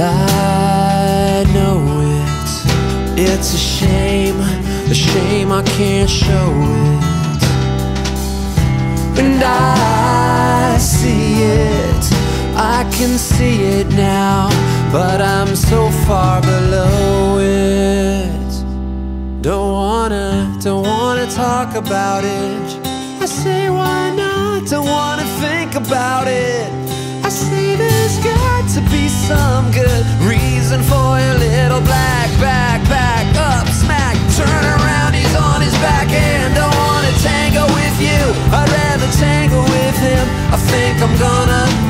I know it. It's a shame, a shame I can't show it. And I see it, I can see it now, but I'm so far below it. Don't wanna, don't wanna talk about it. I say, why not? Don't wanna think about it. Reason for your little black back, back up, smack, turn around. He's on his back and don't wanna tango with you. I'd rather tango with him. I think I'm gonna.